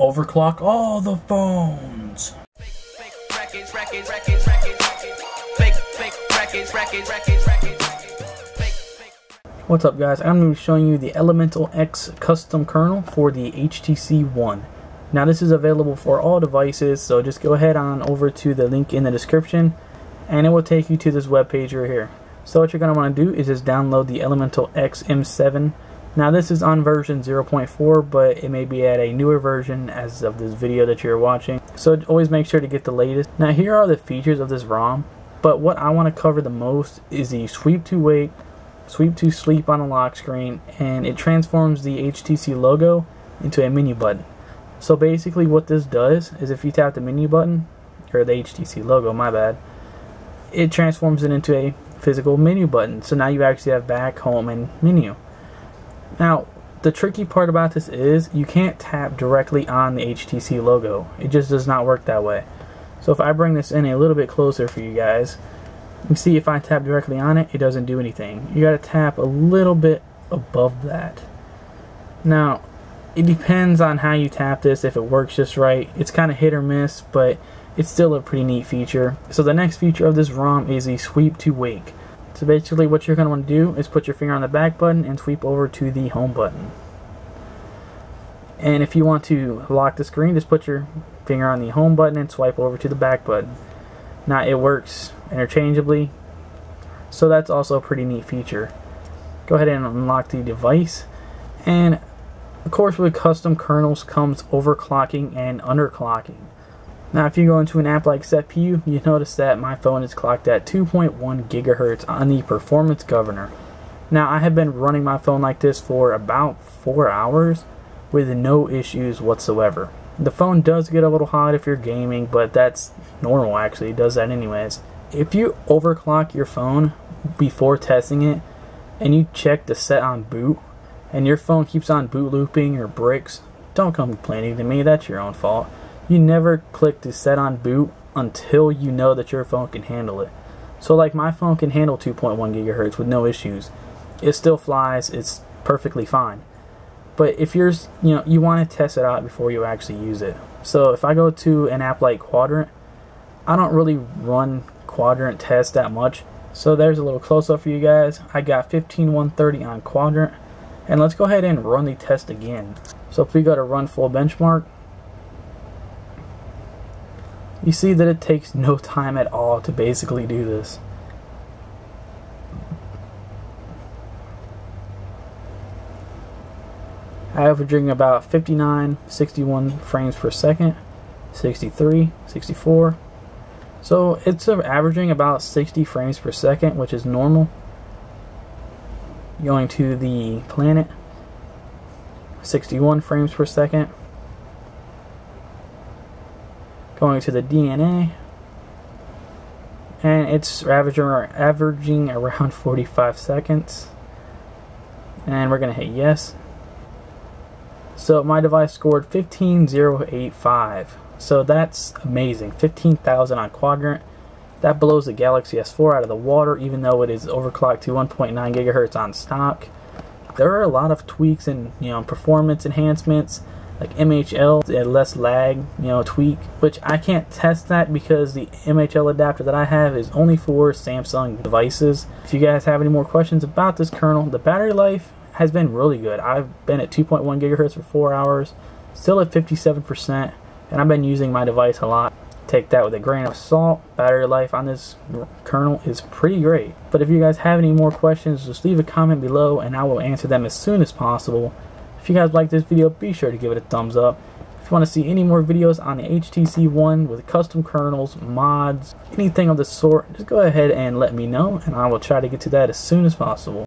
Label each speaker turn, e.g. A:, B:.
A: overclock all the phones. What's up guys, I'm going to be showing you the ElementalX custom kernel for the HTC One. Now this is available for all devices, so just go ahead on over to the link in the description and it will take you to this web page right here. So what you're going to want to do is just download the ElementalX M7 now this is on version 0.4 but it may be at a newer version as of this video that you're watching. So always make sure to get the latest. Now here are the features of this ROM but what I want to cover the most is the sweep to wake, sweep to sleep on the lock screen and it transforms the HTC logo into a menu button. So basically what this does is if you tap the menu button or the HTC logo, my bad, it transforms it into a physical menu button. So now you actually have back, home, and menu. Now, the tricky part about this is you can't tap directly on the HTC logo. It just does not work that way. So if I bring this in a little bit closer for you guys, you see if I tap directly on it, it doesn't do anything. You gotta tap a little bit above that. Now, it depends on how you tap this, if it works just right. It's kind of hit or miss, but it's still a pretty neat feature. So the next feature of this ROM is the sweep to wake. So basically what you're going to want to do is put your finger on the back button and sweep over to the home button. And if you want to lock the screen, just put your finger on the home button and swipe over to the back button. Now it works interchangeably, so that's also a pretty neat feature. Go ahead and unlock the device. And of course with custom kernels comes overclocking and underclocking. Now if you go into an app like CPU, you notice that my phone is clocked at 2.1 gigahertz on the performance governor. Now I have been running my phone like this for about 4 hours with no issues whatsoever. The phone does get a little hot if you're gaming, but that's normal actually, it does that anyways. If you overclock your phone before testing it, and you check the set on boot, and your phone keeps on boot looping or bricks, don't come complaining to me, that's your own fault you never click to set on boot until you know that your phone can handle it. So like my phone can handle 2.1 gigahertz with no issues. It still flies, it's perfectly fine. But if you're, you know, you want to test it out before you actually use it. So if I go to an app like Quadrant, I don't really run Quadrant tests that much. So there's a little close up for you guys. I got 15130 on Quadrant. And let's go ahead and run the test again. So if we go to run full benchmark, you see that it takes no time at all to basically do this. Averaging about 59, 61 frames per second, 63, 64. So it's averaging about 60 frames per second, which is normal. Going to the planet, 61 frames per second. Going to the DNA, and it's averaging, averaging around 45 seconds. And we're going to hit yes. So my device scored 15085. So that's amazing. 15,000 on Quadrant. That blows the Galaxy S4 out of the water, even though it is overclocked to 1.9 gigahertz on stock. There are a lot of tweaks and you know performance enhancements like MHL, a less lag, you know, tweak, which I can't test that because the MHL adapter that I have is only for Samsung devices. If you guys have any more questions about this kernel, the battery life has been really good. I've been at 2.1 gigahertz for four hours, still at 57%, and I've been using my device a lot. Take that with a grain of salt. Battery life on this kernel is pretty great. But if you guys have any more questions, just leave a comment below and I will answer them as soon as possible. If you guys like this video, be sure to give it a thumbs up. If you want to see any more videos on the HTC One with custom kernels, mods, anything of the sort, just go ahead and let me know, and I will try to get to that as soon as possible.